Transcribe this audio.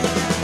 See